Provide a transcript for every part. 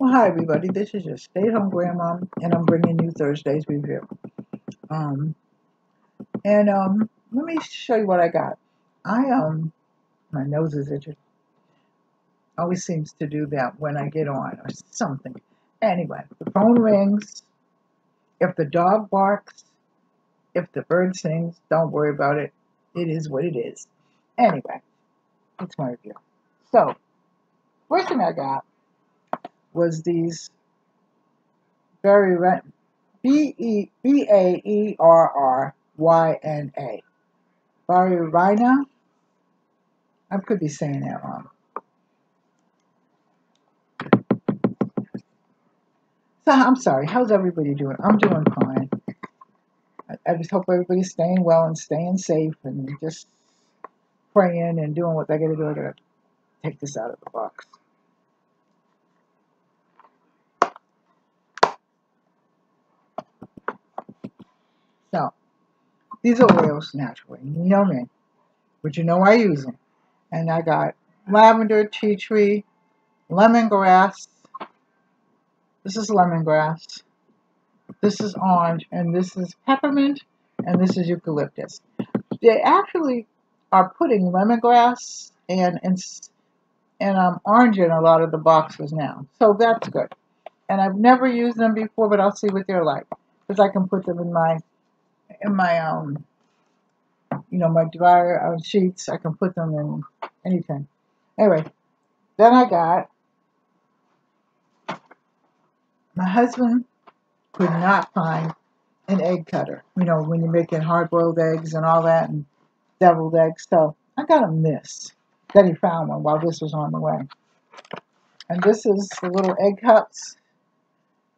Well, hi everybody. This is your stay-at-home grandma, and I'm bringing you Thursday's review. Um, and um, let me show you what I got. I um, my nose is itching. Always seems to do that when I get on or something. Anyway, the phone rings. If the dog barks, if the bird sings, don't worry about it. It is what it is. Anyway, it's my review. So, first thing I got was these very B E B A E R R Y N A. Barry Rhina I could be saying that wrong. So I'm sorry. How's everybody doing? I'm doing fine. I, I just hope everybody's staying well and staying safe and just praying and doing what they got to do. I got to take this out of the box. So, these are oils naturally. You know me. But you know I use them. And I got lavender, tea tree, lemongrass. This is lemongrass. This is orange. And this is peppermint. And this is eucalyptus. They actually are putting lemongrass and, and, and um, orange in a lot of the boxes now. So that's good. And I've never used them before, but I'll see what they're like. Because I can put them in my in my um you know my dryer uh, sheets I can put them in anything. Anyway then I got my husband could not find an egg cutter. You know when you're making hard-boiled eggs and all that and deviled eggs. So I got him this then he found one while this was on the way. And this is the little egg cups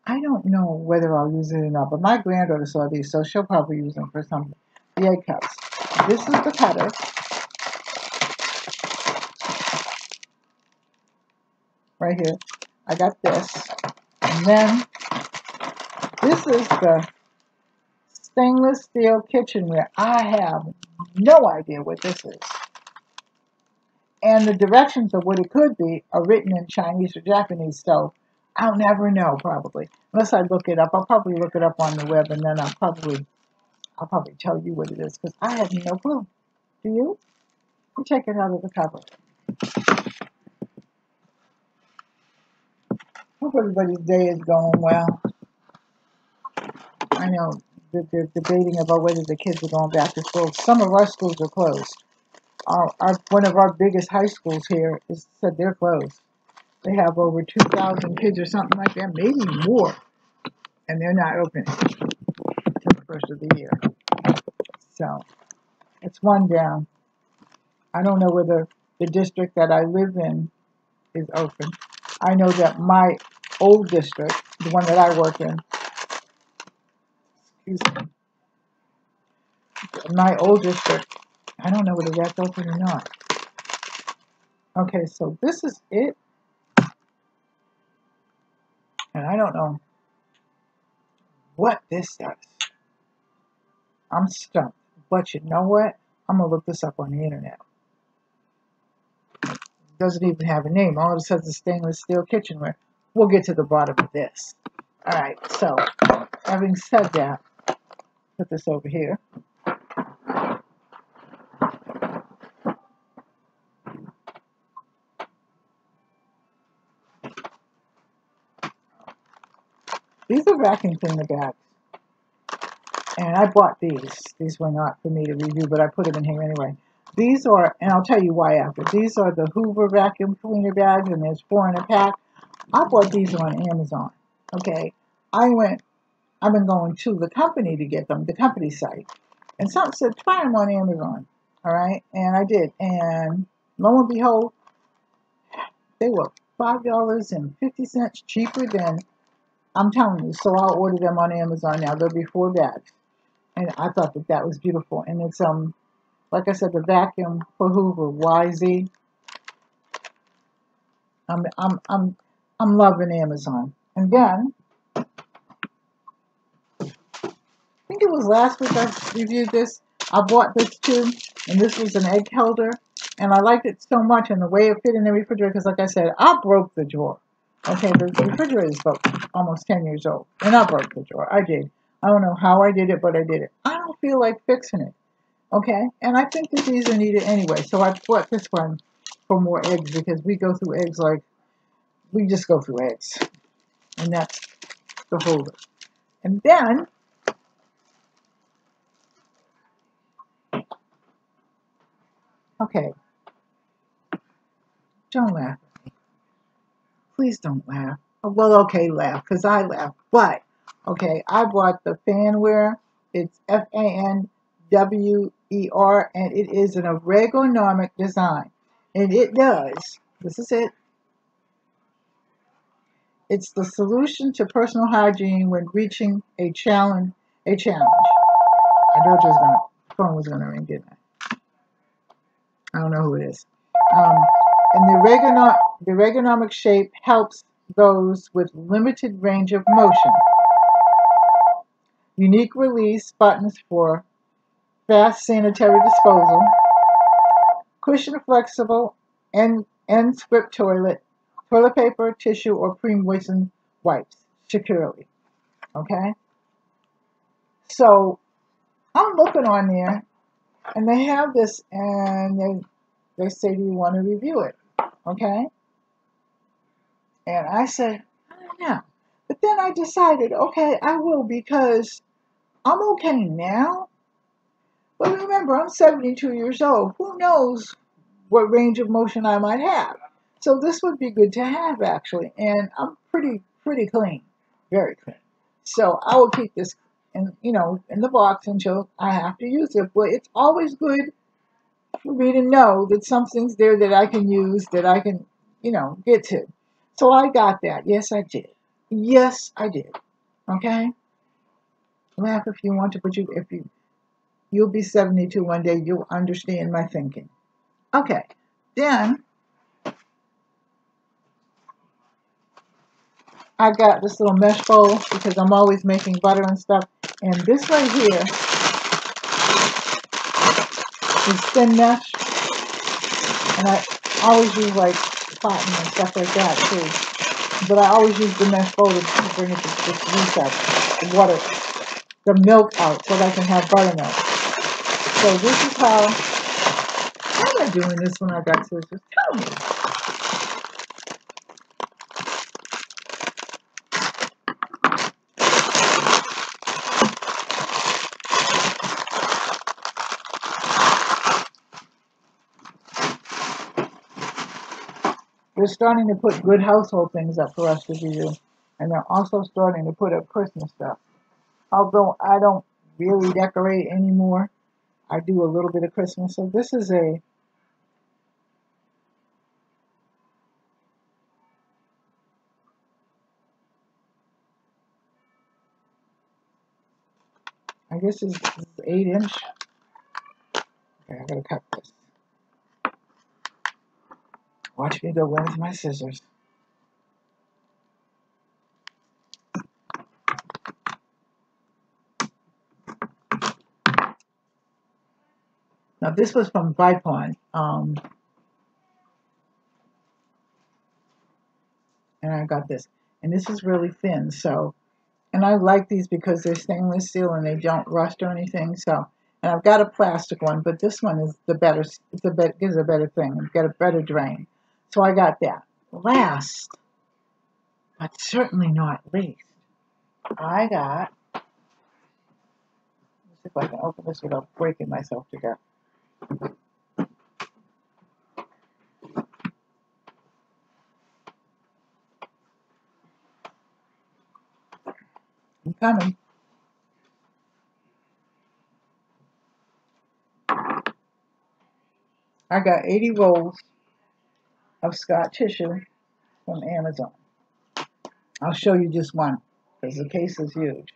I don't know whether I'll use it or not, but my granddaughter saw these, so she'll probably use them for something. The egg cups. This is the cutter. Right here. I got this. And then this is the stainless steel kitchenware. I have no idea what this is. And the directions of what it could be are written in Chinese or Japanese, so I'll never know probably unless I look it up. I'll probably look it up on the web and then I'll probably I'll probably tell you what it is because I have no clue. Do you? You take it out of the cover. Hope everybody's day is going well. I know they're debating about whether the kids are going back to school. Some of our schools are closed. Our, our one of our biggest high schools here is said they're closed. They have over 2,000 kids or something like that, maybe more. And they're not open until the first of the year. So it's one down. I don't know whether the district that I live in is open. I know that my old district, the one that I work in, excuse me, my old district, I don't know whether that's open or not. Okay, so this is it and I don't know what this does. I'm stumped. But you know what? I'm going to look this up on the internet. It doesn't even have a name. All it says is stainless steel kitchenware. We'll get to the bottom of this. Alright, so having said that, put this over here. Vacuum cleaner bags. And I bought these. These were not for me to review, but I put them in here anyway. These are, and I'll tell you why after. These are the Hoover vacuum cleaner bags, and there's four in a pack. I bought these on Amazon. Okay. I went, I've been going to the company to get them, the company site. And something said, try them on Amazon. All right. And I did. And lo and behold, they were $5.50 cheaper than I'm telling you, so I'll order them on Amazon now. They'll be four bags. And I thought that that was beautiful. And it's, um, like I said, the vacuum for Hoover, YZ. I'm, I'm, I'm, I'm loving Amazon. And then, I think it was last week I reviewed this. I bought this too, and this was an egg holder. And I liked it so much and the way it fit in the refrigerator because, like I said, I broke the drawer. Okay, the refrigerator is about almost 10 years old. And I broke the drawer. I did. I don't know how I did it, but I did it. I don't feel like fixing it. Okay, and I think that these are needed anyway. So I bought this one for more eggs because we go through eggs like we just go through eggs. And that's the holder. And then okay. Don't laugh. Please don't laugh. Well, okay, laugh, because I laugh. But okay, I bought the fanware. It's F A N W E R, and it is an ergonomic design. And it does, this is it, it's the solution to personal hygiene when reaching a challenge. A challenge. I know just gonna phone was gonna ring, didn't I? I don't know who it is. Um, and the, ergonomic, the ergonomic shape helps those with limited range of motion. Unique release buttons for fast sanitary disposal, cushion flexible and, end script toilet, toilet paper, tissue, or pre-moistened wipes securely. Okay? So I'm looking on there and they have this and they they say, Do you want to review it? Okay? And I said, I don't know. But then I decided, okay, I will because I'm okay now. But remember, I'm 72 years old. Who knows what range of motion I might have? So this would be good to have actually. And I'm pretty, pretty clean. Very clean. So I will keep this in, you know, in the box until I have to use it. But it's always good for me to know that something's there that I can use, that I can, you know, get to. So I got that. Yes, I did. Yes, I did. Okay? Laugh if you want to, but you, if you, you'll be 72 one day, you'll understand my thinking. Okay. Then, I got this little mesh bowl because I'm always making butter and stuff. And this right here is thin mesh. And I always use like cotton and stuff like that too. But I always use the mesh bowl to bring it to the water, the milk out so that I can have buttermilk. So this is how, how am I doing this when I got scissors? Tell me. They're starting to put good household things up for us to do. And they're also starting to put up Christmas stuff. Although I don't really decorate anymore, I do a little bit of Christmas. So this is a I guess is eight inch. Okay, I gotta cut this. Watch me go with my scissors. Now this was from Vipon. Um, and I got this. And this is really thin, so, and I like these because they're stainless steel and they don't rust or anything, so, and I've got a plastic one, but this one is the better, it's a better, gives a better thing, it's got a better drain. So I got that. Last, but certainly not least, I got, let's see if I can open this without breaking myself to death. I'm coming. I got 80 rolls of Scott tissue from Amazon. I'll show you just one because the case is huge.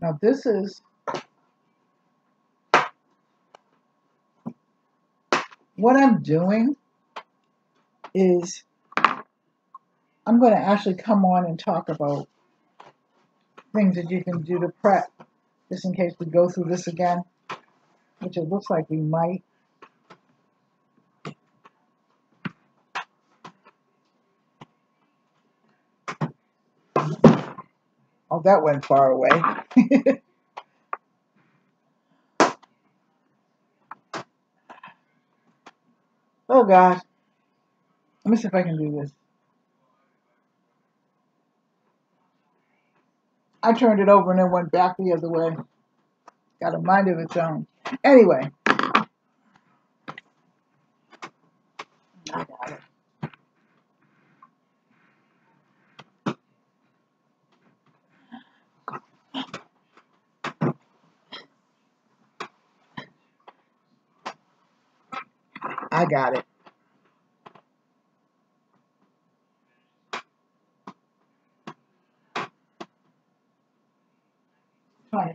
Now this is what I'm doing is I'm going to actually come on and talk about things that you can do to prep, just in case we go through this again, which it looks like we might. Oh, that went far away. oh. Let me see if I can do this. I turned it over and then went back the other way. Got a mind of its own. Anyway. I got it. I got it.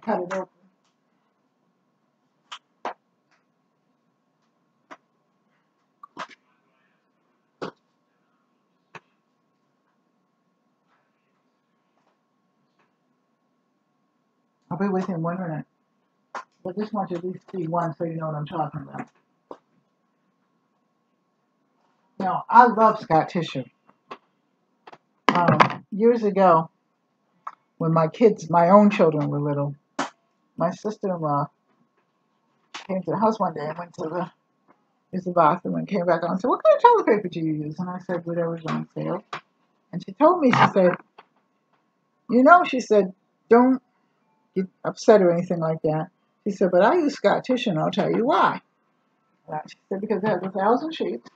Cut it open. I'll be with him one minute. But just want you to at least see one so you know what I'm talking about. Now, I love Scott tissue. Um, years ago, when my kids, my own children were little, my sister-in-law came to the house one day and went to the used the bathroom and came back on and said, What kind of toilet paper do you use? And I said, Whatever's on sale. And she told me, she said, You know, she said, don't get upset or anything like that. She said, But I use Scott tissue and I'll tell you why. She said, Because it has a thousand sheets.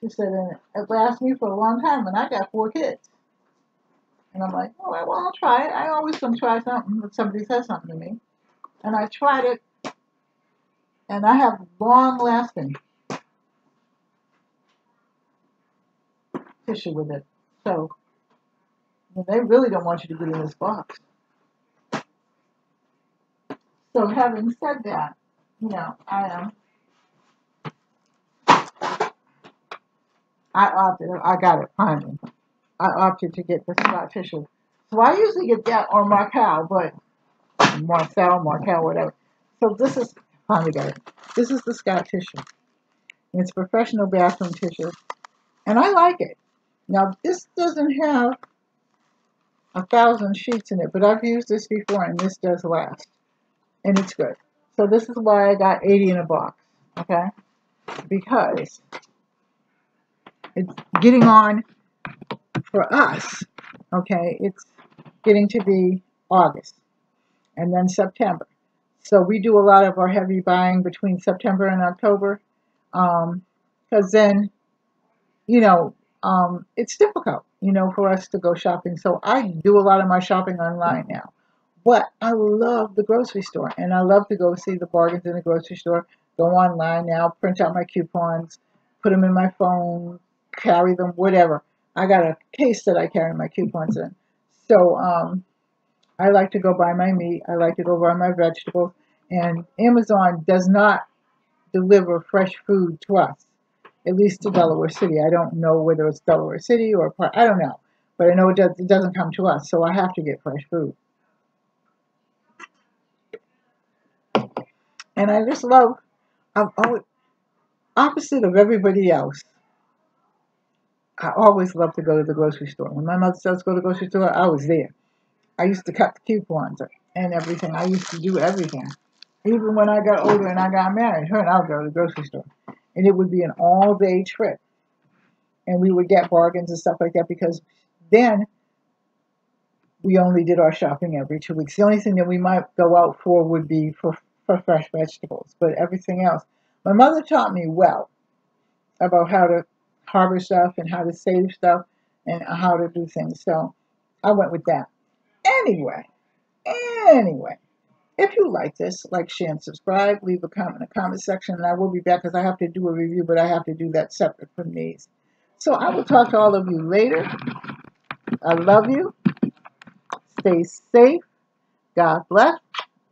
She said, and it lasts me for a long time and I got four kids. And I'm like, oh, well, I'll try it. I always can try something if somebody says something to me. And I tried it, and I have long lasting tissue with it. So they really don't want you to get in this box. So having said that, you know, I am. Um, I opted. I got it finally. I opted to get the Scott tissue. So I usually get that or Markel, but Marcel, Markel, whatever. So this is finally got it. This is the Scott tissue. It's professional bathroom tissue, and I like it. Now this doesn't have a thousand sheets in it, but I've used this before, and this does last, and it's good. So this is why I got 80 in a box, okay? Because it's getting on for us, okay, it's getting to be August and then September. So we do a lot of our heavy buying between September and October because um, then, you know, um, it's difficult, you know, for us to go shopping. So I do a lot of my shopping online now. But I love the grocery store and I love to go see the bargains in the grocery store, go online now, print out my coupons, put them in my phone, carry them, whatever. I got a case that I carry my coupons in. So um, I like to go buy my meat. I like to go buy my vegetables. And Amazon does not deliver fresh food to us, at least to Delaware City. I don't know whether it's Delaware City or Part I don't know, but I know it, does, it doesn't come to us, so I have to get fresh food. And I just love, I'm always opposite of everybody else. I always love to go to the grocery store. When my mother says go to the grocery store, I was there. I used to cut the coupons and everything. I used to do everything. Even when I got older and I got married, her and I would go to the grocery store. And it would be an all-day trip. And we would get bargains and stuff like that because then we only did our shopping every two weeks. The only thing that we might go out for would be for, for fresh vegetables, but everything else. My mother taught me well about how to harbor stuff and how to save stuff and how to do things. So I went with that. Anyway, anyway, if you like this, like, share, and subscribe. Leave a comment in the comment section, and I will be back because I have to do a review, but I have to do that separate from these. So I will talk to all of you later. I love you. Stay safe. God bless.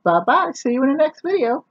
Bye-bye. See you in the next video.